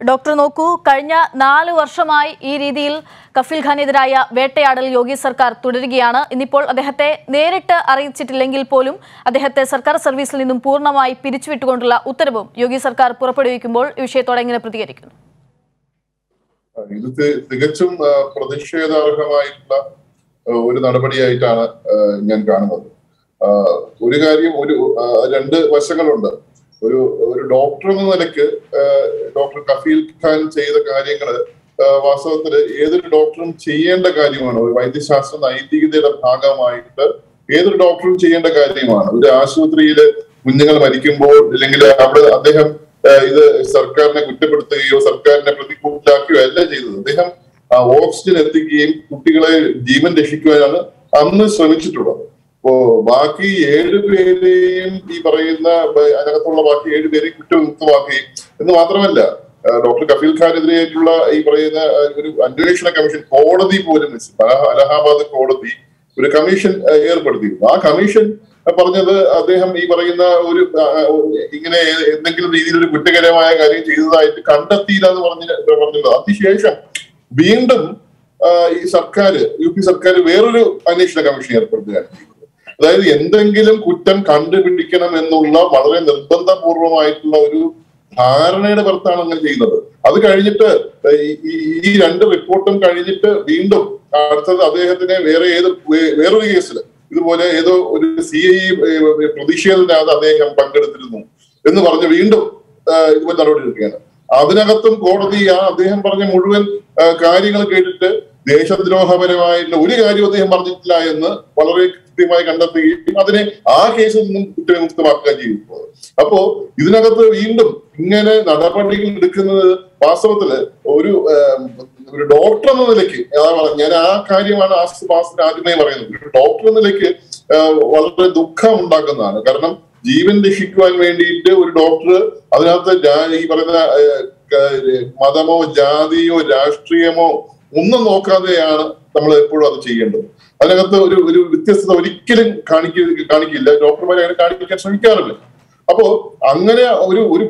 Doctor നോക്കൂ കഴിഞ്ഞ നാല് വർഷമായി ഈ രീതിയിൽ കഫീൽ ഖാനെതിരായ വേട്ടയാടൽ യോഗി സർക്കാർ തുടരുകയാണ്. ഇന്നിപ്പോൾ അദ്ദേഹത്തെ നേരിട്ട് അറിയിച്ചിട്ടില്ലെങ്കിൽ പോലും അദ്ദേഹത്തെ സർക്കാർ സർവീസിൽ നിന്നും പൂർണമായി പിരിച്ചുവിട്ടുകൊണ്ടുള്ള ഉത്തരവും യോഗി സർക്കാർ പുറപ്പെടുവിക്കുമ്പോൾ ഈ വിഷയത്തോടെ എങ്ങനെ പ്രതികരിക്കുന്നു. ഇത് തികച്ചും പ്രതിഷേധാർഹമായിട്ടുള്ള ഒരു നടപടിയായിട്ടാണ് ഞാൻ കാണുന്നത്. ഒരു കാര്യം ഒരു രണ്ട് വശങ്ങളുണ്ട്. ഒരു ഒരു ഡോക്ടർ എന്ന നിലയ്ക്ക് ഡോക്ടർ കഫീൽ ഖാൻ ചെയ്ത കാര്യങ്ങൾ വാസ്തവത്തിൽ ഏതൊരു ഡോക്ടറും ചെയ്യേണ്ട കാര്യമാണ്. ഒരു വൈദ്യശാസ്ത്ര നൈതികതയുടെ ഭാഗമായിട്ട് ഏതൊരു ഡോക്ടറും ചെയ്യേണ്ട കാര്യമാണ്. ഒരു ആശുപത്രിയിൽ കുഞ്ഞുങ്ങൾ മരിക്കുമ്പോൾ അല്ലെങ്കിൽ അവിടെ അദ്ദേഹം ഇത് സർക്കാരിനെ കുറ്റപ്പെടുത്തുകയോ സർക്കാരിനെ പ്രതികൂട്ടിലാക്കുകയോ അല്ല ചെയ്തത്. അദ്ദേഹം ഓക്സിജൻ എത്തിക്കുകയും കുട്ടികളെ ജീവൻ രക്ഷിക്കുവാനാണ് അന്ന് ശ്രമിച്ചിട്ടുള്ളത്. അപ്പോ ബാക്കി ഏഴു പേരെയും ഈ പറയുന്ന അതിനകത്തുള്ള ബാക്കി ഏഴു പേരെയും കുറ്റവിമുക്തമാക്കുകയും എന്ന് മാത്രമല്ല ഡോക്ടർ കഫീൽ ഖാനെതിരെയായിട്ടുള്ള ഈ പറയുന്ന ഒരു അന്വേഷണ കമ്മീഷൻ കോടതി പോലും അലഹാബാദ് കോടതി ഒരു കമ്മീഷൻ ഏർപ്പെടുത്തിയിരുന്നു ആ കമ്മീഷൻ പറഞ്ഞത് അദ്ദേഹം ഈ പറയുന്ന ഒരു ഇങ്ങനെ എന്തെങ്കിലും രീതിയിൽ ഒരു കുറ്റകരമായ കാര്യം ചെയ്തതായിട്ട് കണ്ടെത്തിയില്ല എന്ന് പറഞ്ഞ പറഞ്ഞത് അതിനുശേഷം വീണ്ടും ഈ സർക്കാർ യു പി സർക്കാർ വേറൊരു അന്വേഷണ കമ്മീഷൻ ഏർപ്പെടുത്തുകയാണ്. ചെയ്തത് അതായത് എന്തെങ്കിലും കുറ്റം കണ്ടുപിടിക്കണം എന്നുള്ള വളരെ നിർബന്ധപൂർവമായിട്ടുള്ള ഒരു ധാരണയുടെ പുറത്താണ് അങ്ങനെ ചെയ്യുന്നത്. അത് കഴിഞ്ഞിട്ട് ഈ- രണ്ട് റിപ്പോർട്ടും കഴിഞ്ഞിട്ട് വീണ്ടും അടുത്തത് അദ്ദേഹത്തിനെ വേറെ ഏത് വേറൊരു കേസിൽ ഇതുപോലെ ഏതോ ഒരു സി ഐ പ്രതിഷേധത്തിനകത്ത് അദ്ദേഹം പങ്കെടുത്തിരുന്നു എന്ന് പറഞ്ഞ് വീണ്ടും ഇതുപോലെ നടപടി എടുക്കുകയാണ്. അതിനകത്തും കോടതി ആ അദ്ദേഹം പറഞ്ഞ മുഴുവൻ കാര്യങ്ങൾ കേട്ടിട്ട് ദേശദ്രോഹപരമായിട്ടുള്ള ഒരു കാര്യം അദ്ദേഹം പറഞ്ഞിട്ടില്ല എന്ന് വളരെ കൃത്യമായി കണ്ടെത്തുകയും അതിനെ ആ കേസിൽ നിന്നും കുറ്റവിമുക്തമാക്കുകയും ചെയ്തിട്ടുള്ളത് അപ്പോ ഇതിനകത്ത് വീണ്ടും ഇങ്ങനെ നടപടികൾ എടുക്കുന്നത് വാസ്തവത്തിൽ ഒരു ഒരു ഡോക്ടർ എന്ന നിലയ്ക്ക്. ഞാൻ ആ കാര്യമാണ് ആസിഫ് ആസിഫ് ആദ്യമേ പറയുന്നത് ഒരു ഡോക്ടർ എന്ന നിലയ്ക്ക് വളരെ ദുഃഖം ഉണ്ടാക്കുന്നതാണ് കാരണം ജീവൻ രക്ഷിക്കുവാൻ വേണ്ടിയിട്ട് ഒരു ഡോക്ടർ അതിനകത്ത് ഈ പറയുന്ന മതമോ ജാതിയോ രാഷ്ട്രീയമോ ഒന്നും നോക്കാതെയാണ് നമ്മൾ എപ്പോഴും അത് ചെയ്യേണ്ടത്. അതിനകത്ത് ഒരു ഒരു വ്യത്യസ്തത ഒരിക്കലും കാണിക്ക കാണിക്കില്ല. ഡോക്ടർമാരെ അങ്ങനെ കാണിക്കാൻ ശ്രമിക്കാറില്ല. അപ്പോ അങ്ങനെ ഒരു ഒരു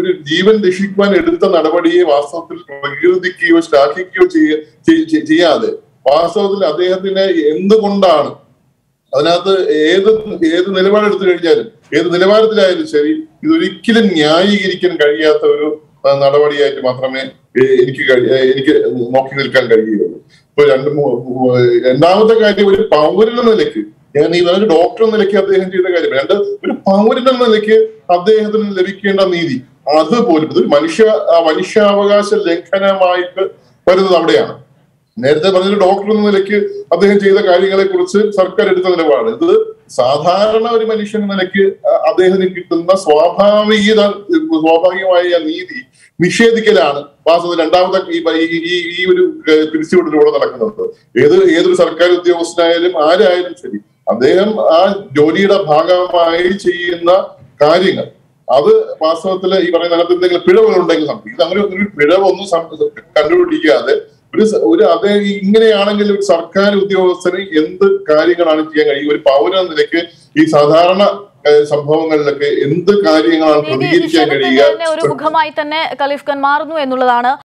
ഒരു- ജീവൻ രക്ഷിക്കുവാൻ എടുത്ത നടപടിയെ വാസ്തവത്തിൽ പ്രകീർത്തിക്കുകയോ ശ്ലാഘിക്കുകയോ ചെയ്യ- ചെയ്- ചെയ്- ചെയ്യാതെ വാസ്തവത്തിൽ അദ്ദേഹത്തിന് എന്തുകൊണ്ടാണ് അതിനകത്ത് ഏത് ഏത് നിലപാടെടുത്തു കഴിഞ്ഞാലും ഏത് നിലവാരത്തിലായാലും ശരി ഇതൊരിക്കലും ന്യായീകരിക്കാൻ കഴിയാത്ത ഒരു നടപടിയായിട്ട് മാത്രമേ എനിക്ക് എനിക്ക് നോക്കി നിൽക്കാൻ കഴിയുകയുള്ളൂ. ഇപ്പൊ രണ്ട് രണ്ടാമത്തെ കാര്യം ഒരു പൗരൻ എന്ന നിലയ്ക്ക് ഞാൻ ഈ ഒരു ഡോക്ടർ എന്ന നിലയ്ക്ക് അദ്ദേഹം ചെയ്ത കാര്യം രണ്ട് ഒരു പൗരൻ എന്ന നിലയ്ക്ക് അദ്ദേഹത്തിന് ലഭിക്കേണ്ട നീതി അതുപോലും ഇതൊരു മനുഷ്യ മനുഷ്യാവകാശ ലംഘനമായിട്ട് വരുന്നത് അവിടെയാണ്. നേരത്തെ പറഞ്ഞ ഡോക്ടർ എന്ന നിലയ്ക്ക് അദ്ദേഹം ചെയ്ത കാര്യങ്ങളെ കുറിച്ച് സർക്കാർ എടുത്ത നിലപാട്. ഇത് സാധാരണ ഒരു മനുഷ്യൻ നിലയ്ക്ക് അദ്ദേഹത്തിന് കിട്ടുന്ന സ്വാഭാവികത സ്വാഭാവികമായ നീതി നിഷേധിക്കലാണ്. വാസ്തവത്തിൽ രണ്ടാമത്തെ ഈ ഈ- ഒരു പിരിച്ചുവിടലൂടെ നടക്കുന്നത്. ഏത് ഏതൊരു സർക്കാർ ഉദ്യോഗസ്ഥനായാലും ആരായാലും ശരി അദ്ദേഹം ആ ജോലിയുടെ ഭാഗമായി ചെയ്യുന്ന കാര്യങ്ങൾ അത് വാസ്തവത്തിൽ ഈ പറയുന്ന അതിനകത്ത് എന്തെങ്കിലും പിഴവുകളുണ്ടെങ്കിൽ സംഭവിക്കും അങ്ങനെ ഒരു പിഴവൊന്നും കണ്ടുപിടിക്കാതെ ഒരു ഒരു അതേ ഇങ്ങനെയാണെങ്കിൽ ഒരു സർക്കാർ ഉദ്യോഗസ്ഥന് എന്ത് കാര്യങ്ങളാണ് ചെയ്യാൻ കഴിയും ഒരു പൗരൻ നിലയ്ക്ക് ഈ സാധാരണ സംഭവങ്ങളിലൊക്കെ എന്ത് കാര്യങ്ങളാണ് പ്രതികരിക്കാൻ കഴിയുക? ഒരു മുഖമായി തന്നെ ഖലീഫ് ഖാൻ മാറുന്നു എന്നുള്ളതാണ്